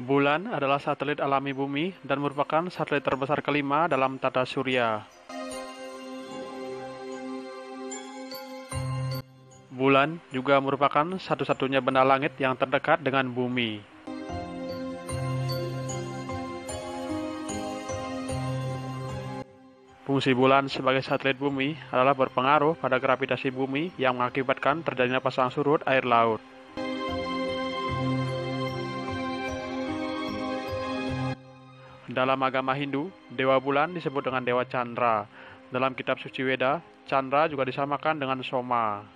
Bulan adalah satelit alami Bumi dan merupakan satelit terbesar kelima dalam tata surya. Bulan juga merupakan satu-satunya benda langit yang terdekat dengan Bumi. Fungsi bulan sebagai satelit bumi adalah berpengaruh pada gravitasi bumi yang mengakibatkan terjadinya pasang surut air laut. Dalam agama Hindu, Dewa Bulan disebut dengan Dewa Chandra. Dalam kitab suci Weda, Chandra juga disamakan dengan Soma.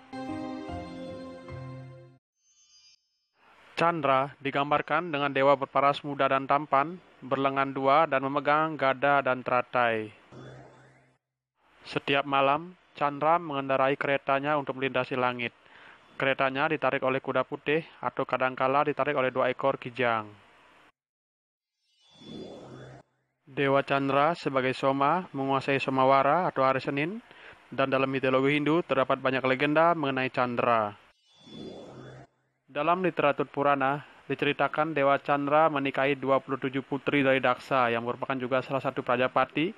Chandra digambarkan dengan dewa berparas muda dan tampan, berlengan dua dan memegang gada dan teratai. Setiap malam, Chandra mengendarai keretanya untuk melintasi langit. Keretanya ditarik oleh kuda putih atau kadangkala ditarik oleh dua ekor kijang. Dewa Chandra sebagai Soma menguasai Somawara atau hari Senin, dan dalam mitologi Hindu terdapat banyak legenda mengenai Chandra. Dalam literatur Purana, diceritakan Dewa Chandra menikahi 27 putri dari Daksa yang merupakan juga salah satu Prajapati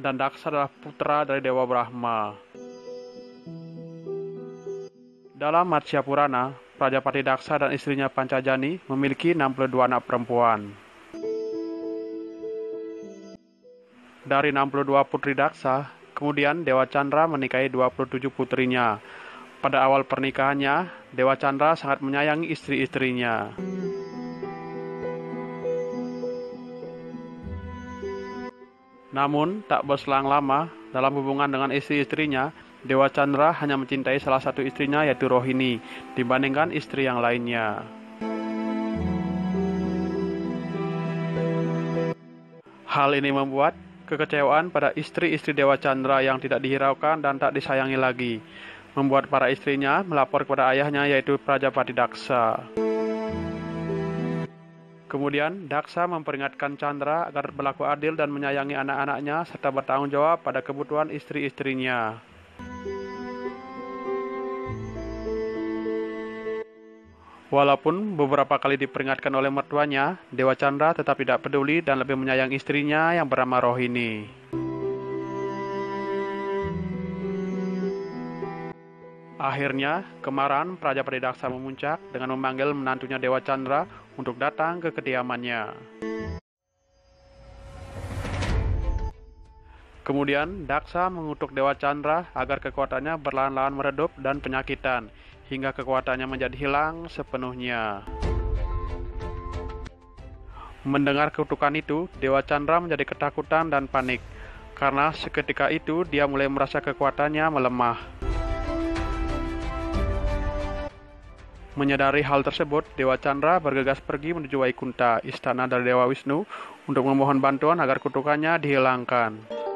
dan Daksa adalah putra dari Dewa Brahma. Dalam Matsya Purana, Prajapati Daksa dan istrinya Pancajani memiliki 62 anak perempuan. Dari 62 putri Daksa, kemudian Dewa Chandra menikahi 27 putrinya, pada awal pernikahannya, Dewa Chandra sangat menyayangi istri-istrinya. Namun, tak berselang lama, dalam hubungan dengan istri-istrinya, Dewa Chandra hanya mencintai salah satu istrinya yaitu Rohini, dibandingkan istri yang lainnya. Hal ini membuat kekecewaan pada istri-istri Dewa Chandra yang tidak dihiraukan dan tak disayangi lagi membuat para istrinya melapor kepada ayahnya yaitu Prajapati Daksa. Kemudian Daksa memperingatkan Chandra agar berlaku adil dan menyayangi anak-anaknya serta bertanggung jawab pada kebutuhan istri-istrinya. Walaupun beberapa kali diperingatkan oleh mertuanya, Dewa Chandra tetap tidak peduli dan lebih menyayangi istrinya yang bernama Rohini. Akhirnya, kemarahan Prajapati Daksa memuncak dengan memanggil menantunya Dewa Chandra untuk datang ke kediamannya. Kemudian, Daksa mengutuk Dewa Chandra agar kekuatannya berlahan-lahan meredup dan penyakitan, hingga kekuatannya menjadi hilang sepenuhnya. Mendengar kutukan itu, Dewa Chandra menjadi ketakutan dan panik, karena seketika itu dia mulai merasa kekuatannya melemah. Menyadari hal tersebut, Dewa Chandra bergegas pergi menuju Waikunta, istana dari Dewa Wisnu, untuk memohon bantuan agar kutukannya dihilangkan.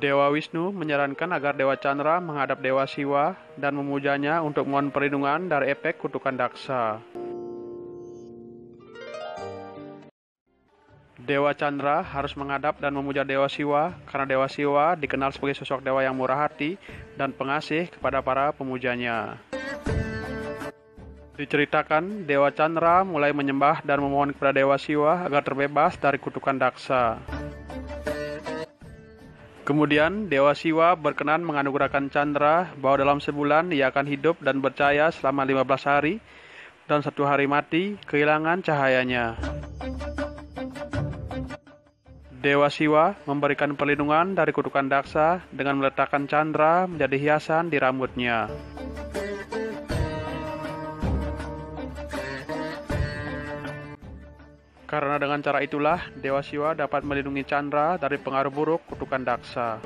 Dewa Wisnu menyarankan agar Dewa Chandra menghadap Dewa Siwa dan memujanya untuk mohon perlindungan dari efek kutukan Daksa. Dewa Chandra harus menghadap dan memuja Dewa Siwa karena Dewa Siwa dikenal sebagai sosok dewa yang murah hati dan pengasih kepada para pemujanya. Diceritakan, Dewa Chandra mulai menyembah dan memohon kepada Dewa Siwa agar terbebas dari kutukan Daksa. Kemudian, Dewa Siwa berkenan menganugerahkan Chandra bahwa dalam sebulan ia akan hidup dan bercahaya selama 15 hari, dan satu hari mati kehilangan cahayanya. Dewa Siwa memberikan perlindungan dari kutukan Daksa dengan meletakkan Chandra menjadi hiasan di rambutnya. Karena dengan cara itulah Dewa Siwa dapat melindungi Chandra dari pengaruh buruk kutukan Daksa.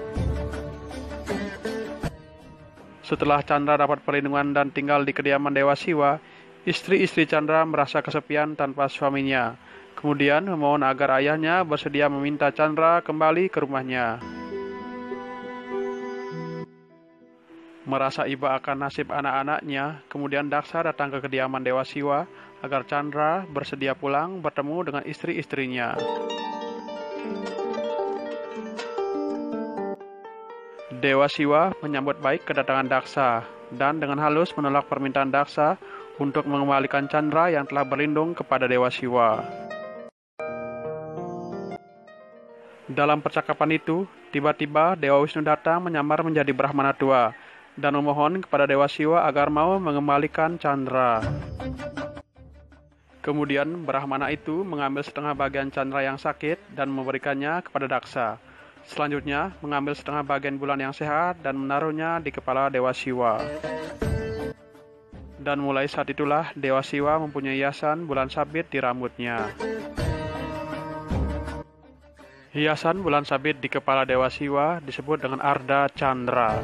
Setelah Chandra dapat perlindungan dan tinggal di kediaman Dewa Siwa, istri-istri Chandra merasa kesepian tanpa suaminya Kemudian memohon agar ayahnya bersedia meminta Chandra kembali ke rumahnya. Merasa iba akan nasib anak-anaknya, kemudian Daksa datang ke kediaman Dewa Siwa agar Chandra bersedia pulang bertemu dengan istri-istrinya. Dewa Siwa menyambut baik kedatangan Daksa dan dengan halus menolak permintaan Daksa untuk mengembalikan Chandra yang telah berlindung kepada Dewa Siwa. Dalam percakapan itu, tiba-tiba Dewa Wisnu datang menyamar menjadi Brahmana tua dan memohon kepada Dewa Siwa agar mau mengembalikan Chandra. Kemudian Brahmana itu mengambil setengah bagian Chandra yang sakit dan memberikannya kepada Daksa. Selanjutnya, mengambil setengah bagian bulan yang sehat dan menaruhnya di kepala Dewa Siwa. Dan mulai saat itulah Dewa Siwa mempunyai hiasan bulan sabit di rambutnya. Hiasan bulan sabit di kepala Dewa Siwa disebut dengan Arda Chandra.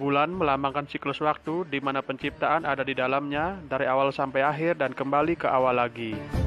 Bulan melambangkan siklus waktu di mana penciptaan ada di dalamnya dari awal sampai akhir dan kembali ke awal lagi.